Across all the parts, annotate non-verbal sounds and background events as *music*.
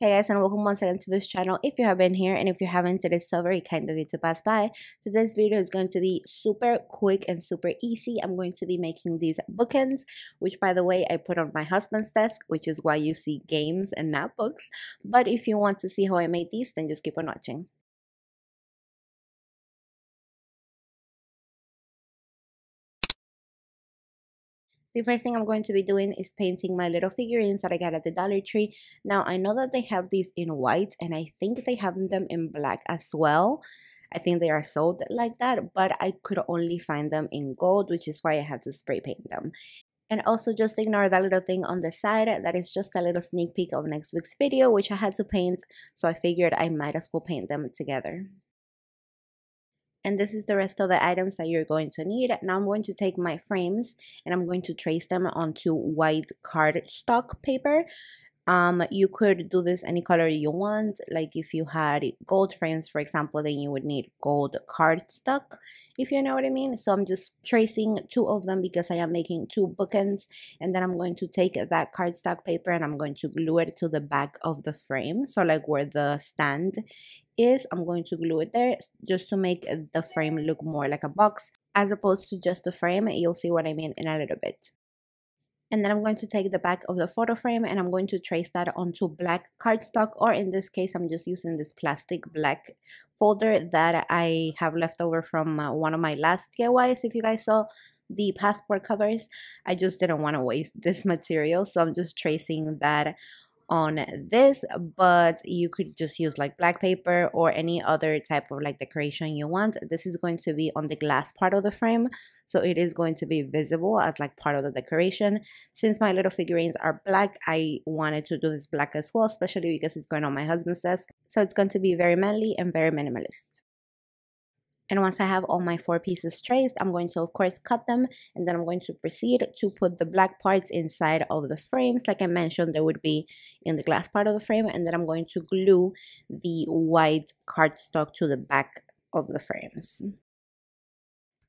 Hey guys and welcome once again to this channel if you have been here and if you haven't it is so very kind of you to pass by. So this video is going to be super quick and super easy. I'm going to be making these bookends which by the way I put on my husband's desk which is why you see games and not books. But if you want to see how I made these then just keep on watching. The first thing I'm going to be doing is painting my little figurines that I got at the Dollar Tree. Now, I know that they have these in white and I think they have them in black as well. I think they are sold like that, but I could only find them in gold, which is why I had to spray paint them. And also just ignore that little thing on the side. That is just a little sneak peek of next week's video, which I had to paint. So I figured I might as well paint them together and this is the rest of the items that you're going to need. Now I'm going to take my frames and I'm going to trace them onto white cardstock paper um, you could do this any color you want. Like if you had gold frames, for example, then you would need gold cardstock, if you know what I mean. So I'm just tracing two of them because I am making two bookends. And then I'm going to take that cardstock paper and I'm going to glue it to the back of the frame. So like where the stand is, I'm going to glue it there just to make the frame look more like a box as opposed to just a frame. You'll see what I mean in a little bit and then I'm going to take the back of the photo frame and I'm going to trace that onto black cardstock or in this case I'm just using this plastic black folder that I have left over from uh, one of my last DIYs if you guys saw the passport covers. I just didn't want to waste *laughs* this material so I'm just tracing that on this but you could just use like black paper or any other type of like decoration you want. This is going to be on the glass part of the frame so it is going to be visible as like part of the decoration. Since my little figurines are black i wanted to do this black as well especially because it's going on my husband's desk so it's going to be very manly and very minimalist and once I have all my four pieces traced, I'm going to, of course, cut them. And then I'm going to proceed to put the black parts inside of the frames. Like I mentioned, they would be in the glass part of the frame. And then I'm going to glue the white cardstock to the back of the frames.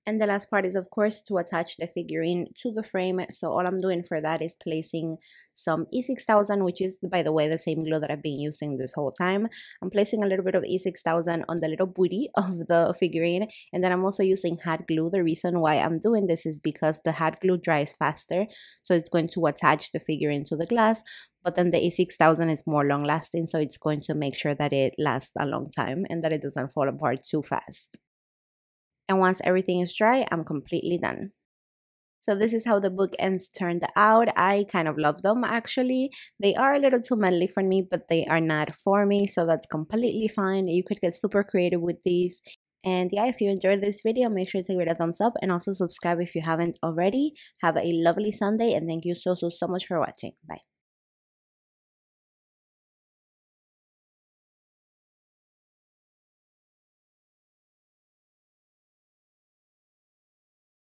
And the last part is of course to attach the figurine to the frame. So all I'm doing for that is placing some E6000, which is by the way the same glue that I've been using this whole time. I'm placing a little bit of E6000 on the little booty *laughs* of the figurine. And then I'm also using hot glue. The reason why I'm doing this is because the hot glue dries faster. So it's going to attach the figurine to the glass but then the E6000 is more long lasting so it's going to make sure that it lasts a long time and that it doesn't fall apart too fast and once everything is dry, I'm completely done. So this is how the bookends turned out. I kind of love them actually. They are a little too manly for me, but they are not for me, so that's completely fine. You could get super creative with these. And yeah, if you enjoyed this video, make sure to give it a thumbs up and also subscribe if you haven't already. Have a lovely Sunday and thank you so, so, so much for watching. Bye.